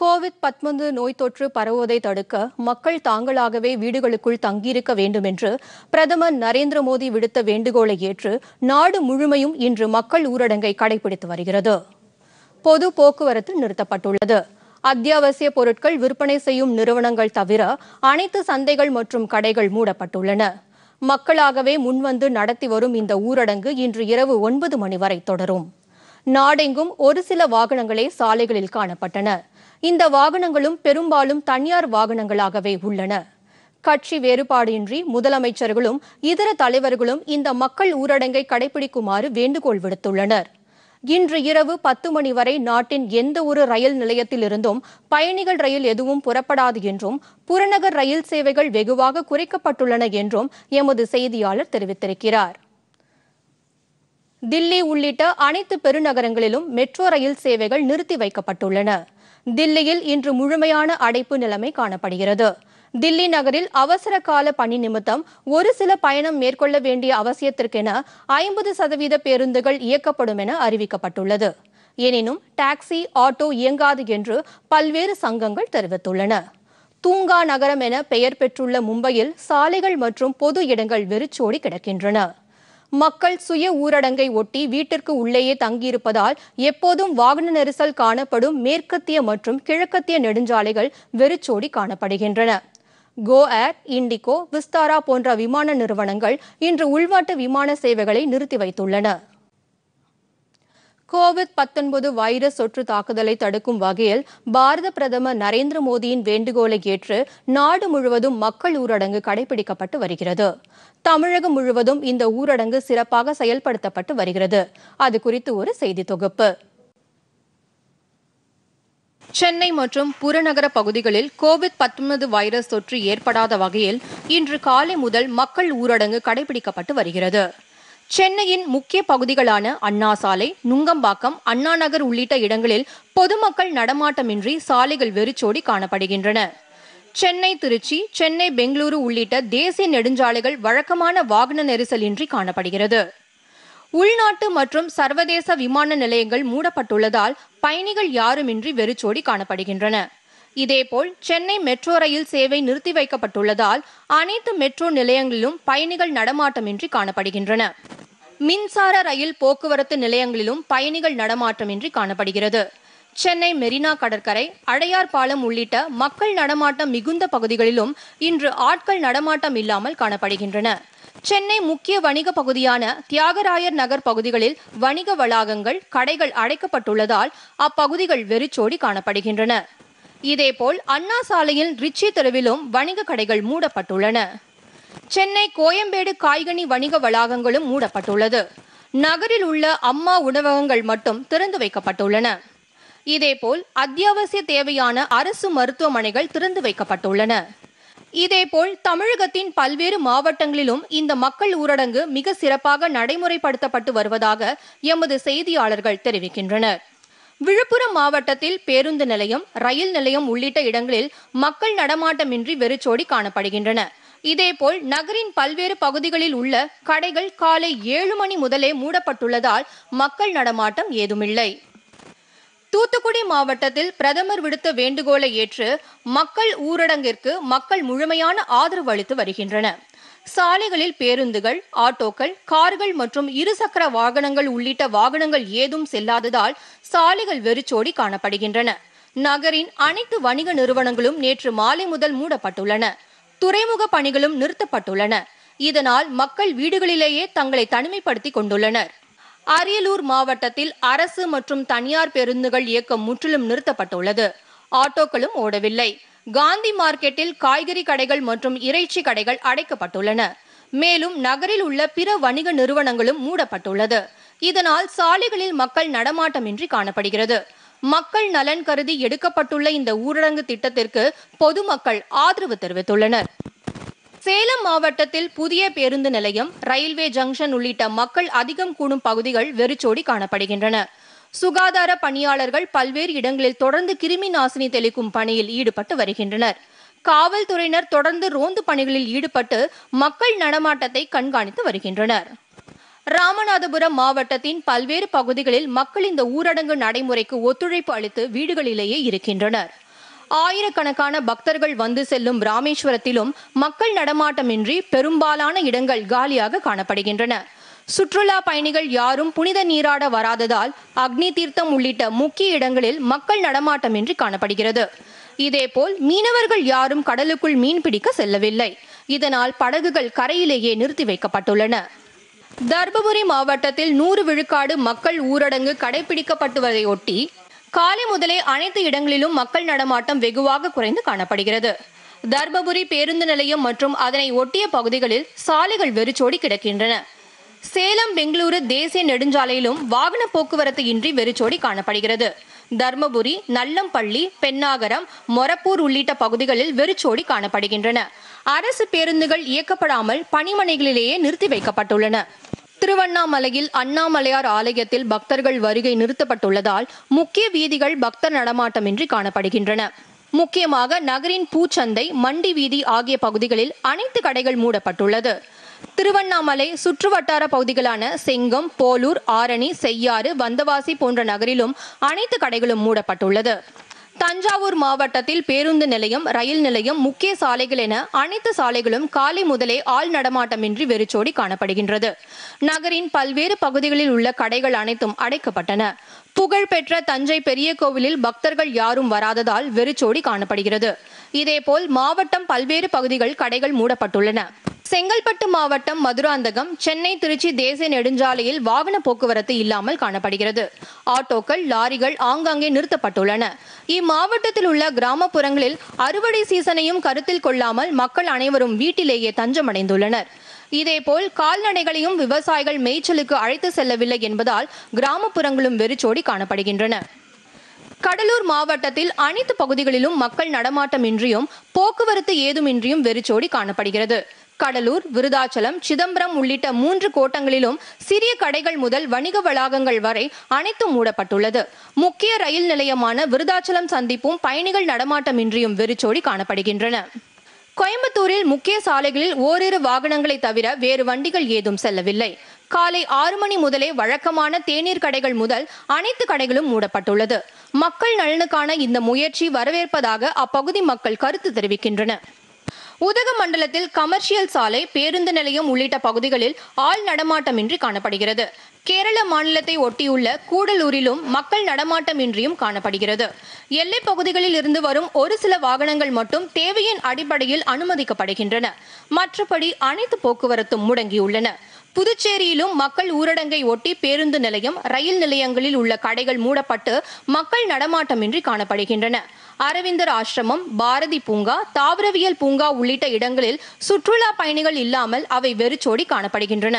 Covid 19 நோய் தொற்று பரவுவதை தடுக்க மக்கள் தாங்களாகவே வீடுகளுக்குள் தங்கியிருக்க வேண்டும் என்று பிரதமர் நரேந்திர மோடி விடுத்த வேண்டுகோளை ஏற்று நாடு முழுமையும் இன்று மக்கள் ஊரடங்கை கடைபிடித்து வருகிறது. பொது போக்குவரத்து நிறுத்தப்பட்டுள்ளது. அத்தியாவசிய பொருட்கள் விற்பனை செய்யும் நிறுவனங்கள் தவிர அனைத்து சந்தைகள் மற்றும் கடைகள் மூடப்பட்டுள்ளன. மக்களாகவே முன்வந்து நடத்தி வரும் இந்த ஊரடங்கு இன்று இரவு ஒன்பது மணி வரை தொடரும். நாடெங்கும் ஒரு சில வாகனங்களே சாலைகளில் காணப்பட்டன. இந்த வாகனங்களும் பெரும்பாலும் தனியார் வாகனங்களாகவே உள்ளன. கட்சி வேறுபாடின்றி முதலமைச்சர்களும் இதர தலைவர்களும் இந்த மக்கள் ஊரடங்கை கடைபிடிக்குமாறு வேண்டுகோள் விடுத்துள்ளனர். இன்று இரவு பத்து மணி வரை நாட்டின் எந்த ஒரு ரயில் நிலையத்திலிருந்தும் பயணிகள் ரயில் எதுவும் புறப்படாது என்றும் புறநகர் ரயில் சேவைகள் வெகுவாக குறைக்கப்பட்டுள்ளன என்றும் எமது செய்தியாளர் தெரிவித்திருக்கிறார். தில்லி உள்ளிட்ட அனைத்து பெருநகரங்களிலும் மெட்ரோ ரயில் சேவைகள் நிறுத்தி வைக்கப்பட்டுள்ளன. தில்லியில் இன்று முழுமையான அடைப்பு நிலைமை காணப்படுகிறது. தில்லி நகரில் அவசர கால பணி நிமித்தம் ஒரு சில பயணம் மேற்கொள்ள வேண்டிய அவசியத்திற்கென ஐம்பது சதவீத பேருந்துகள் இயக்கப்படும் என அறிவிக்கப்பட்டுள்ளது. எனினும் டாக்ஸி ஆட்டோ இயங்காது என்று பல்வேறு சங்கங்கள் தெரிவித்துள்ளன. தூங்கா நகரம் என பெயர் பெற்றுள்ள மும்பையில் சாலைகள் மற்றும் பொது இடங்கள் வெறிச்சோடி கிடக்கின்றன. மக்கள் சுய ஊரடங்கை ஒட்டி வீட்டிற்கு உள்ளேயே தங்கியிருப்பதால் எப்போதும் வாகன நெரிசல் காணப்படும் மேற்கத்திய மற்றும் கிழக்கத்திய நெடுஞ்சாலைகள் வெறிச்சோடி காணப்படுகின்றன. கோ ஏர் இண்டிகோ விஸ்தாரா போன்ற விமான நிறுவனங்கள் இன்று உள்நாட்டு விமான சேவைகளை நிறுத்தி வைத்துள்ளன. கோவிட் 19 வைரஸ் தொற்று தாக்குதலை தடுக்கும் வகையில் பாரத பிரதமர் நரேந்திர மோடியின் வேண்டுகோளை ஏற்று நாடு முழுவதும் மக்கள் ஊரடங்கு கடைபிடிக்கப்பட்டு வருகிறது. தமிழகம் முழுவதும் இந்த ஊரடங்கு சிறப்பாக செயல்படுத்தப்பட்டு வருகிறது. அது குறித்து ஒரு செய்தி தொகுப்பு. சென்னை மற்றும் புறநகர பகுதிகளில் கோவிட் 19 வைரஸ் தொற்று ஏற்படாத வகையில் இன்று காலை முதல் மக்கள் ஊரடங்கு கடைபிடிக்கப்பட்டு வருகிறது. சென்னையின் முக்கிய பகுதிகளான அண்ணா சாலை நுங்கம்பாக்கம் அண்ணா நகர் உள்ளிட்ட இடங்களில் பொதுமக்கள் நடமாட்டமின்றி சாலைகள் வெறிச்சோடி காணப்படுகின்றன. சென்னை திருச்சி சென்னை பெங்களூரு உள்ளிட்ட தேசிய நெடுஞ்சாலைகள் வழக்கமான வாகன நெரிசலின்றி காணப்படுகிறது. உள்நாட்டு மற்றும் சர்வதேச விமான நிலையங்கள் மூடப்பட்டுள்ளதால் பயணிகள் யாருமின்றி வெறிச்சோடி காணப்படுகின்றன. இதேபோல் சென்னை மெட்ரோ ரயில் சேவை நிறுத்தி வைக்கப்பட்டுள்ளதால் அனைத்து மெட்ரோ நிலையங்களிலும் பயணிகள் நடமாட்டமின்றி காணப்படுகின்றன. மின்சார ரயில் போக்குவரத்து நிலையங்களிலும் பயணிகள் நடமாட்டமின்றி காணப்படுகிறது. சென்னை மெரினா கடற்கரை அடையார் பாலம் உள்ளிட்ட மக்கள் நடமாட்டம் மிகுந்த பகுதிகளிலும் இன்று ஆட்கள் நடமாட்டம் இல்லாமல் காணப்படுகின்றன. சென்னை முக்கிய வணிக பகுதியான தியாகராயர் நகர் பகுதிகளில் வணிக வளாகங்கள் கடைகள் அடைக்கப்பட்டுள்ளதால் அப்பகுதிகள் வெறிச்சோடி காணப்படுகின்றன. இதேபோல் அண்ணா சாலையில் ரிச்சி தெருவிலும் வணிக கடைகள் மூடப்பட்டுள்ளன. சென்னை கோயம்பேடு காய்கனி வணிக வளாகங்களும் மூடப்பட்டுள்ளது. நகரில் உள்ள அம்மா உணவகங்கள் மட்டும் திறந்து வைக்கப்பட்டுள்ளன. இதேபோல் அத்தியாவசிய தேவையான அரசு மருத்துவமனைகள் திறந்து வைக்கப்பட்டுள்ளன. இதேபோல் தமிழகத்தின் பல்வேறு மாவட்டங்களிலும் இந்த மக்கள் ஊரடங்கு மிக சிறப்பாக நடைமுறைப்படுத்தப்பட்டு வருவதாக எமது செய்தியாளர்கள் தெரிவிக்கின்றனர். விழுப்புரம் மாவட்டத்தில் பேருந்து நிலையம் ரயில் நிலையம் உள்ளிட்ட இடங்களில் மக்கள் நடமாட்டமின்றி வெறிச்சோடி காணப்படுகின்றன. இதேபோல் நகரின் பல்வேறு பகுதிகளில் உள்ள கடைகள் காலை ஏழு மணி முதலே மூடப்பட்டுள்ளதால் மக்கள் நடமாட்டம் ஏதுமில்லை. தூத்துக்குடி மாவட்டத்தில் பிரதமர் விடுத்த வேண்டுகோளை ஏற்று மக்கள் ஊரடங்கிற்கு மக்கள் முழுமையான ஆதரவு அளித்து வருகின்றன. சாலைகளில் பேருந்துகள் ஆட்டோக்கள் கார்கள் மற்றும் இருசக்கர வாகனங்கள் உள்ளிட்ட வாகனங்கள் ஏதும் செல்லாததால் சாலைகள் வெறிச்சோடி காணப்படுகின்றன. நகரின் அனைத்து வணிக நிறுவனங்களும் நேற்று மாலை முதல் மூடப்பட்டுள்ளன. துறைமுக பணிகளும் நிறுத்தப்பட்டுள்ளன. இதனால் மக்கள் வீடுகளிலேயே தங்களை தனிமைப்படுத்திக் கொண்டுள்ளனர். அரியலூர் மாவட்டத்தில் அரசு மற்றும் தனியார் பேருந்துகள் இயக்கம் முற்றிலும் நிறுத்தப்பட்டுள்ளது. ஆட்டோக்களும் ஓடவில்லை. காந்தி மார்க்கெட்டில் காய்கறி கடைகள் மற்றும் இறைச்சி கடைகள் அடைக்கப்பட்டுள்ளன. மேலும் நகரில் உள்ள பிற வணிக நிறுவனங்களும் மூடப்பட்டுள்ளது. இதனால் சாலைகளில் மக்கள் நடமாட்டமின்றி காணப்படுகிறது. மக்கள் நலன் கருதி எடுக்கப்பட்டுள்ள இந்த ஊரடங்கு திட்டத்திற்கு பொதுமக்கள் ஆதரவு தெரிவித்துள்ளனர். சேலம் மாவட்டத்தில் புதிய பேருந்து நிலையம் ரயில்வே ஜங்ஷன் உள்ளிட்ட மக்கள் அதிகம் கூடும் பகுதிகள் வெறிச்சோடி காணப்படுகின்றன. சுகாதார பணியாளர்கள் பல்வேறு இடங்களில் தொடர்ந்து கிருமி நாசினி தெளிக்கும் பணியில் ஈடுபட்டு வருகின்றனர். காவல்துறையினர் தொடர்ந்து ரோந்து பணிகளில் ஈடுபட்டு மக்கள் நடமாட்டத்தை கண்காணித்து வருகின்றனர். ராமநாதபுரம் மாவட்டத்தின் பல்வேறு பகுதிகளில் மக்கள் இந்த ஊரடங்கு நடைமுறைக்கு ஒத்துழைப்பு அளித்து வீடுகளிலேயே இருக்கின்றனர். ஆயிரக்கணக்கான பக்தர்கள் வந்து செல்லும் ராமேஸ்வரத்திலும் மக்கள் நடமாட்டமின்றி பெரும்பாலான இடங்கள் காலியாக காணப்படுகின்றன. சுற்றுலா பயணிகள் யாரும் புனித நீராட வராததால் அக்னி தீர்த்தம் உள்ளிட்ட முக்கிய இடங்களில் மக்கள் நடமாட்டமின்றி காணப்படுகிறது. இதேபோல் மீனவர்கள் யாரும் கடலுக்குள் மீன் பிடிக்க செல்லவில்லை. இதனால் படகுகள் கரையிலேயே நிறுத்தி வைக்கப்பட்டுள்ளன. தர்மபுரி மாவட்டத்தில் நூறு விழுக்காடு மக்கள் ஊரடங்கு கடைபிடிக்கப்பட்டுவதையொட்டி காலை முதலே அனைத்து இடங்களிலும் மக்கள் நடமாட்டம் வெகுவாக குறைந்து காணப்படுகிறது. தர்மபுரி பேருந்து நிலையம் மற்றும் அதனை ஒட்டிய பகுதிகளில் சாலைகள் வெறிச்சோடி கிடக்கின்றன. சேலம் பெங்களூரு தேசிய நெடுஞ்சாலையிலும் வாகன போக்குவரத்து இன்றி வெறிச்சோடி காணப்படுகிறது. தர்மபுரி நல்லம்பள்ளி பெண்ணாகரம் மொரப்பூர் உள்ளிட்ட பகுதிகளில் வெறிச்சோடி காணப்படுகின்றன. அரசு பேருந்துகள் இயக்கப்படாமல் பணிமனைகளிலேயே நிறுத்தி வைக்கப்பட்டுள்ளன. திருவண்ணாமலையில் அண்ணாமலையார் ஆலயத்தில் பக்தர்கள் வருகை நிறுத்தப்பட்டுள்ளதால் முக்கிய வீதிகள் பக்தர் நடமாட்டமின்றி காணப்படுகின்றன. முக்கியமாக நகரின் பூச்சந்தை மண்டி வீதி ஆகிய பகுதிகளில் அனைத்து கடைகள் மூடப்பட்டுள்ளது. திருவண்ணாமலை சுற்றுவட்டார பகுதிகளான செங்கம் போலூர் ஆரணி செய்யாறு வந்தவாசி போன்ற நகரிலும் அனைத்து கடைகளும் மூடப்பட்டுள்ளது. தஞ்சாவூர் மாவட்டத்தில் பேருந்து நிலையம் ரயில் நிலையம் முக்கிய சாலைகள் என அனைத்து சாலைகளும் காலை முதலே ஆள் நடமாட்டமின்றி வெறிச்சோடி காணப்படுகின்றது. நகரின் பல்வேறு பகுதிகளில் உள்ள கடைகள் அனைத்தும் அடைக்கப்பட்டன. புகழ்பெற்ற தஞ்சை பெரிய கோவிலில் பக்தர்கள் யாரும் வராததால் வெறிச்சோடி காணப்படுகிறது. இதேபோல் மாவட்டம் பல்வேறு பகுதிகள் கடைகள் மூடப்பட்டுள்ளன. செங்கல்பட்டு மாவட்டம் மதுராந்தகம் சென்னை திருச்சி தேசிய நெடுஞ்சாலையில் வாகன போக்குவரத்து இல்லாமல் காணப்படுகிறது. ஆட்டோக்கள் லாரிகள் ஆங்காங்கே நிறுத்தப்பட்டுள்ளன. இம்மாவட்டத்தில் உள்ள கிராமப்புறங்களில் அறுவடை சீசனையும் கருத்தில் கொள்ளாமல் மக்கள் அனைவரும் வீட்டிலேயே தஞ்சமடைந்துள்ளனர். இதேபோல் கால்நடைகளையும் விவசாயிகள் மேய்ச்சலுக்கு அழைத்து செல்லவில்லை என்பதால் கிராமப்புறங்களும் வெறிச்சோடி காணப்படுகின்றன. கடலூர் மாவட்டத்தில் அனைத்து பகுதிகளிலும் மக்கள் நடமாட்டமின்றியும் போக்குவரத்து ஏதுமின்றியும் வெறிச்சோடி காணப்படுகிறது. கடலூர் விருதாச்சலம் சிதம்பரம் உள்ளிட்ட மூன்று கோட்டங்களிலும் சிறிய கடைகள் முதல் வணிக வளாகங்கள் வரை அனைத்தும் மூடப்பட்டுள்ளது. முக்கிய ரயில் நிலையமான விருதாச்சலம் சந்திப்பும் பயணிகள் நடமாட்டமின்றியும் வெறிச்சோடி காணப்படுகின்றன. கோயம்புத்தூரில் முக்கிய சாலைகளில் ஓரிரு வாகனங்களை தவிர வேறு வண்டிகள் ஏதும் செல்லவில்லை. காலை ஆறு மணி முதலே வழக்கமான தேநீர் கடைகள் முதல் அனைத்து கடைகளும் மூடப்பட்டுள்ளது. மக்கள் நலனுக்கான இந்த முயற்சி வரவேற்பதாக அப்பகுதி மக்கள் கருத்து தெரிவிக்கின்றனர். உதகமண்டலத்தில் கமர்ஷியல் சாலை பேருந்து நிலையம் உள்ளிட்ட பகுதிகளில் ஆள் நடமாட்டமின்றி காணப்படுகிறது. கேரள மாநிலத்தை ஒட்டியுள்ள கூடலூரிலும் மக்கள் நடமாட்டமின்றியும் காணப்படுகிறது. எல்லைப் பகுதிகளில் இருந்து வரும் ஒரு சில வாகனங்கள் மட்டும் தேவையின் அடிப்படையில் அனுமதிக்கப்படுகின்றன. மற்றபடி அனைத்து போக்குவரத்தும் முடங்கியுள்ளன. புதுச்சேரியிலும் மக்கள் ஊரடங்கை ஒட்டி பேருந்து நிலையம் ரயில் நிலையங்களில் உள்ள கடைகள் மூடப்பட்டு மக்கள் நடமாட்டமின்றி காணப்படுகின்றன. அரவிந்தர் ஆசிரமம் பாரதி பூங்கா தாவரவியல் பூங்கா உள்ளிட்ட இடங்களில் சுற்றுலா பயணிகள் இல்லாமல் அவை வெறிச்சோடி காணப்படுகின்றன.